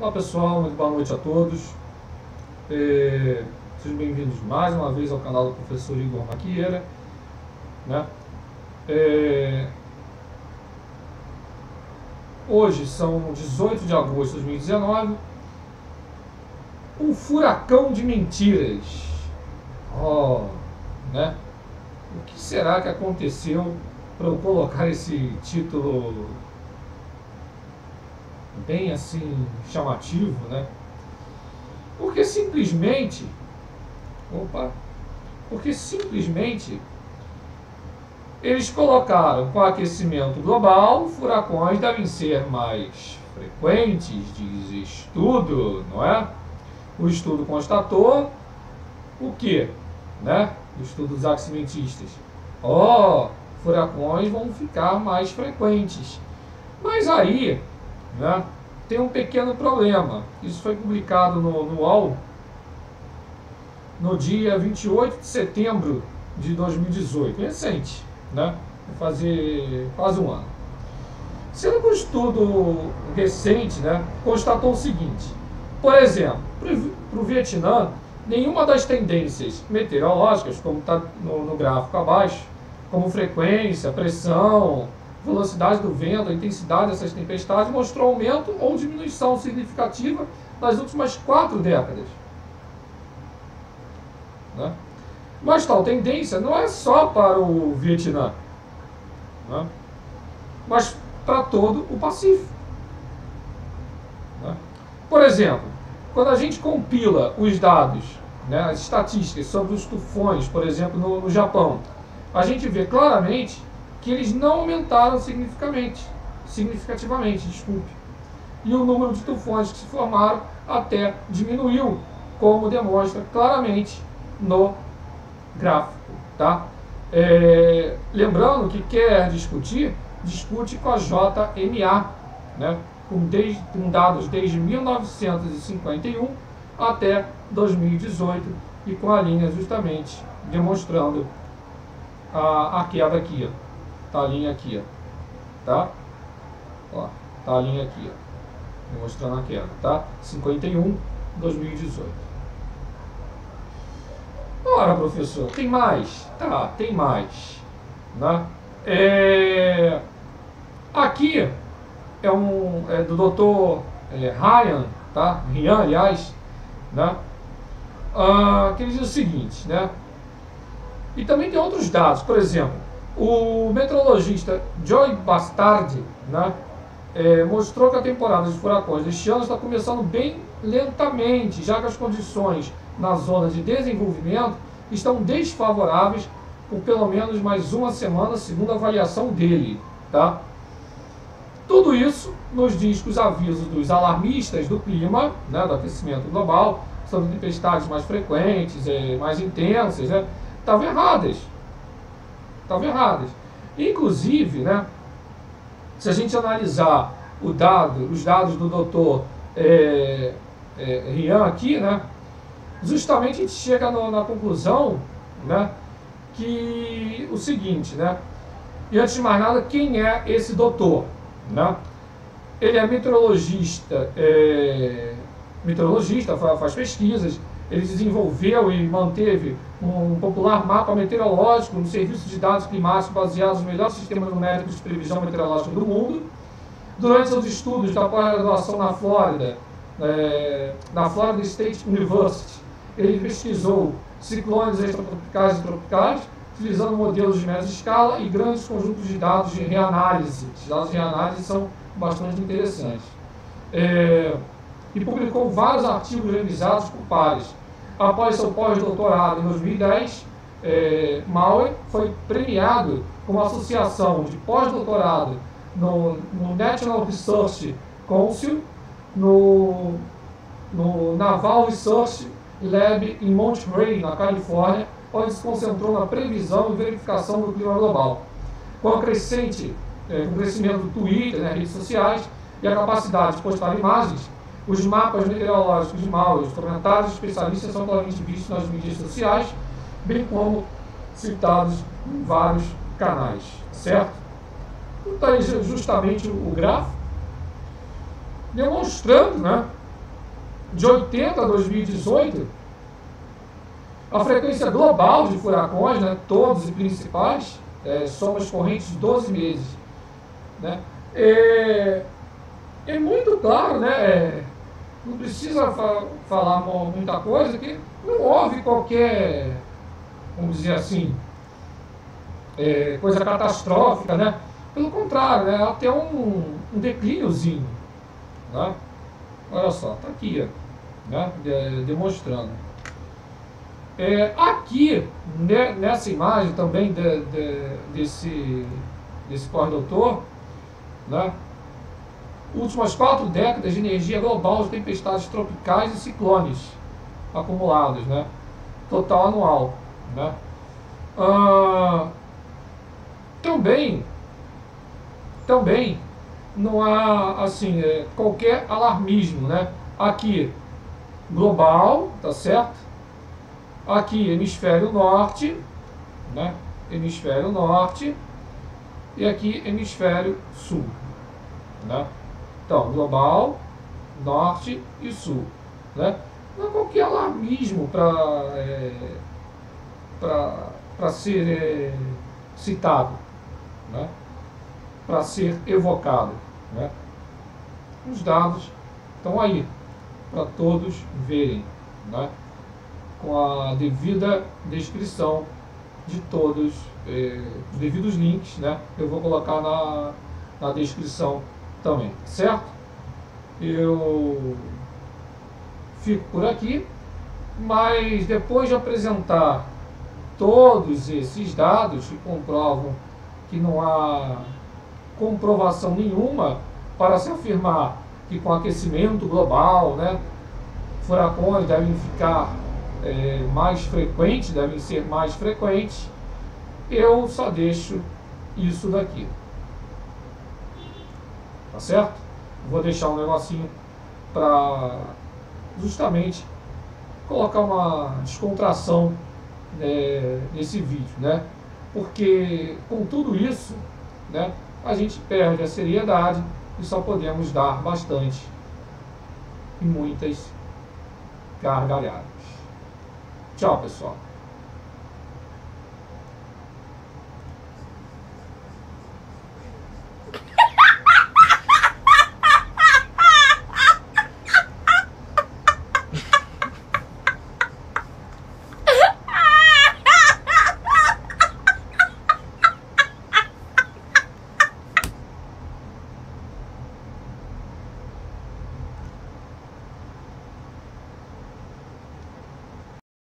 Olá pessoal, muito boa noite a todos. É, sejam bem-vindos mais uma vez ao canal do professor Igor Maquieira. Né? É, hoje são 18 de agosto de 2019. Um furacão de mentiras. Oh, né? O que será que aconteceu para eu colocar esse título bem assim chamativo, né? Porque simplesmente, opa, porque simplesmente eles colocaram com o aquecimento global, furacões devem ser mais frequentes, diz estudo, não é? O estudo constatou o que, né? O estudo dos aximentistas. Ó, oh, furacões vão ficar mais frequentes. Mas aí né, tem um pequeno problema. Isso foi publicado no, no UOL no dia 28 de setembro de 2018, recente, né? Vai fazer quase um ano. Sendo um estudo recente né, constatou o seguinte: por exemplo, para o Vietnã, nenhuma das tendências meteorológicas, como está no, no gráfico abaixo, como frequência, pressão, velocidade do vento, a intensidade dessas tempestades, mostrou aumento ou diminuição significativa nas últimas quatro décadas. Né? Mas tal tendência não é só para o Vietnã, né? mas para todo o Pacífico. Né? Por exemplo, quando a gente compila os dados, né, as estatísticas sobre os tufões, por exemplo, no, no Japão, a gente vê claramente que eles não aumentaram significativamente, significativamente, desculpe. E o número de tufões que se formaram até diminuiu, como demonstra claramente no gráfico. Tá? É, lembrando que quer discutir, discute com a JMA, né? com, desde, com dados desde 1951 até 2018 e com a linha justamente demonstrando a, a queda aqui. Ó tá a linha aqui, ó. Tá? Ó, tá a linha aqui, ó. Mostrando a queda, tá? 51, 2018. Ora, professor, tem mais? Tá, tem mais. Né? É... Aqui é um é do Dr. É, Ryan, tá? Rian, aliás, né? Ah, que ele diz o seguinte, né? E também tem outros dados, por exemplo, o meteorologista Joy Bastardi né, é, mostrou que a temporada de furacões deste ano está começando bem lentamente, já que as condições na zona de desenvolvimento estão desfavoráveis por pelo menos mais uma semana, segundo a avaliação dele. Tá? Tudo isso nos diz que os avisos dos alarmistas do clima, né, do aquecimento global, sobre tempestades mais frequentes, é, mais intensas, né, estavam erradas estavam erradas. Inclusive, né, se a gente analisar o dado, os dados do doutor é, é, Rian aqui, né, justamente a gente chega no, na conclusão né, que o seguinte, né, e antes de mais nada, quem é esse doutor? Né? Ele é meteorologista, é, meteorologista, faz pesquisas, ele desenvolveu e manteve um popular mapa meteorológico no serviço de dados climáticos baseados nos melhores sistemas numéricos de previsão meteorológica do mundo. Durante seus estudos da pós-graduação na Flórida, é, na Florida State University, ele pesquisou ciclones extratropicais e tropicais, utilizando modelos de média escala e grandes conjuntos de dados de reanálise. Os dados de reanálise são bastante interessantes. É, e publicou vários artigos revisados por pares Após seu pós-doutorado em 2010, é, Mauer foi premiado com uma associação de pós-doutorado no, no, National Research Council, no, no Naval Research Lab em Monterey, na Califórnia, onde se concentrou na previsão e verificação do clima global. Com o crescente, é, o crescimento do Twitter, né, redes sociais, e a capacidade de postar imagens, os mapas meteorológicos os comentários especialistas são claramente vistos nas mídias sociais, bem como citados em vários canais, certo? Então, justamente o gráfico demonstrando né, de 80 a 2018, a frequência global de furacões, né, todos e principais, é, somas correntes de 12 meses, né, é, é muito claro, né, é, não precisa fa falar muita coisa, que não houve qualquer, vamos dizer assim, é, coisa catastrófica, né? Pelo contrário, né? até um, um declíniozinho. Né? Olha só, está aqui, né? De, demonstrando. É, aqui, né, nessa imagem também de, de, desse, desse corretor, né? Últimas quatro décadas de energia global de tempestades tropicais e ciclones acumulados, né? total anual. Né? Ah, também, também não há assim é, qualquer alarmismo, né? Aqui global, tá certo? Aqui hemisfério norte, né? Hemisfério norte e aqui hemisfério sul, né? Então global, norte e sul, né? Não há qualquer alarmismo para é, ser é, citado né, para ser evocado. Né. Os dados estão aí para todos verem, né, com a devida descrição de todos, os devidos links, né, eu vou colocar na, na descrição também, certo? Eu fico por aqui, mas depois de apresentar todos esses dados que comprovam que não há comprovação nenhuma para se afirmar que com aquecimento global, né, furacões devem ficar é, mais frequentes, devem ser mais frequentes, eu só deixo isso daqui. Tá certo? Vou deixar um negocinho para justamente colocar uma descontração é, nesse vídeo, né? porque com tudo isso, né, a gente perde a seriedade e só podemos dar bastante e muitas gargalhadas. Tchau, pessoal.